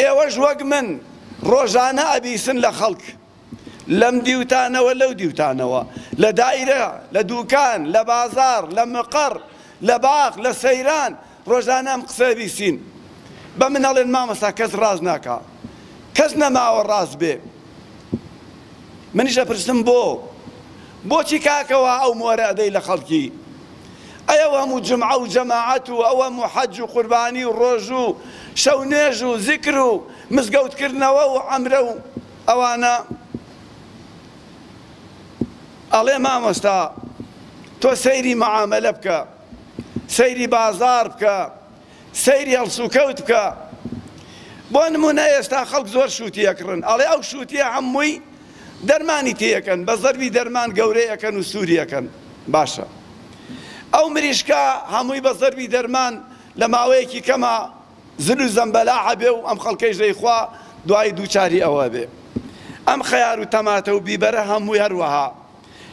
ئێوەش وەک من ڕۆژانە ئەبیسن لە خەڵک لەم دیوتانەوە لەو دیوتانەوە لە دایرە لە دووکان لە بازار لە مقەڕ لە باخ لە سەیران ڕۆژانە ئەم قسە بیسین بە منەڵێن مامەسا کەس ڕاز ناکا کەس نەماوە ڕاز بێ منیشە پرسم بۆ بۆچی کاکەوە ئەو مۆرە ئەدەی لە خەڵکی ئەی ئەو هەموو جومعە و جەماعەت و ئەو هەموو حەج و قوربانی و ڕۆژ و شەو نوێژ و زیکر و مزگەوت کردنەوە و عەمرە و ئەوانە؟ ئەڵێ مامۆستا تۆ سەیری معامەلە بکە سەیری بازاڕ بکە سەیری هەڵسوکەوت بکە بۆ نمونە ئێستا خەڵک زۆر شوتی ئەکڕن ئەڵێ ئەو شوتیە هەمووی دەرمانی تێەکەن بە زەربی دەرمان گەورەیەکەن و سووریەکەن باشە ئەو مریشکە هەمووی بە زەربی دەرمان لە ماوەیەکی کەمە زل و زەمبەلا عەبێ و ئەم خەڵکەی ژەیخوا دوای دووچاری ئەوە بێ ئەم خەیار و تەماتە و بیبەرە هەمووی هەروەها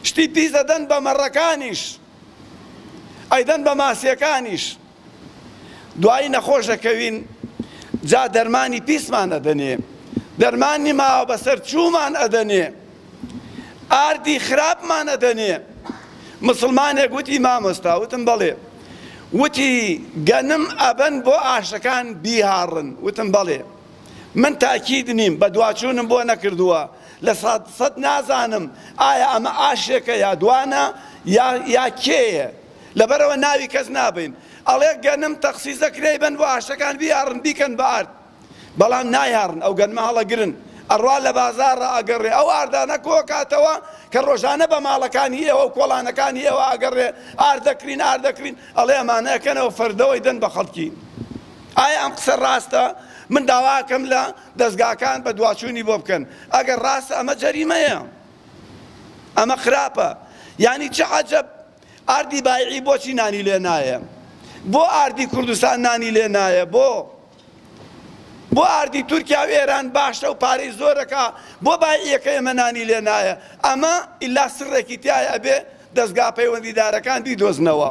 شتی پیزەدەن بە مەڕەکانیش ئەیدەن بە ماسیەکانیش دوایی نەخۆش دەکەوین جا دەرمانی پیسمان ئەدەنێ دەرمانی ماوە بەسەر چوومان ئەدەنێ ئاردی خراپمان ئەدەنێ مسلمانێک وتی مامۆستا وتم بەڵێ وتی گەنم ئەبەن بۆ ئاشەکان بیهاڕن وتم بەڵێ من تاکید نیم بە دواچوونم بۆ نەکردووە لە سەد سەد نازانم ئایا ئەمە ئاشێکە یا دوانە یا یا کێیە لەبەرئەوە ناوی کەس نابەین ئەڵێ گەنم تەخسیسە کرێی بەن بۆ ئاشەکان بیاڕن بیکەن بە ئارد بەڵام نایاڕن ئەو گەنمە هەڵەگرن ئەڕوا لە بازاڕا ئەگەڕێ ئەو ئاردانە کۆکاتەوە کە ڕۆژانە بە ماڵەکانی ئێوە و کۆڵانەکانی ئێوە ئەگەڕێ ئارد دەکرین ئارد دەکرین ئەڵێ ئەمانە ئەکەنەوە فەردەوەی دەن بە خەڵکی ئایا ئەم قسە ڕاستە من داواکەم لە دەستگاکان بە دواچوونی بۆ بکەن ئەگەر ڕاستە ئەمە جەریمەیە ئەمە خراپە یانی چ عەجەب ئاردی بایعی بۆچی نانی لێ نایە بۆ ئاردی کوردستان نانی لێ نایە بۆ بۆ ئاردی تورکیا و ئێران باشە و پارەی زۆرەکە بۆ بایعیەکە ئێمە نانی لێ نایە ئەمە ئیلا سڕێکی تایە ئەبێ دەزگا پەیوەندیدارەکان بیدۆزنەوە.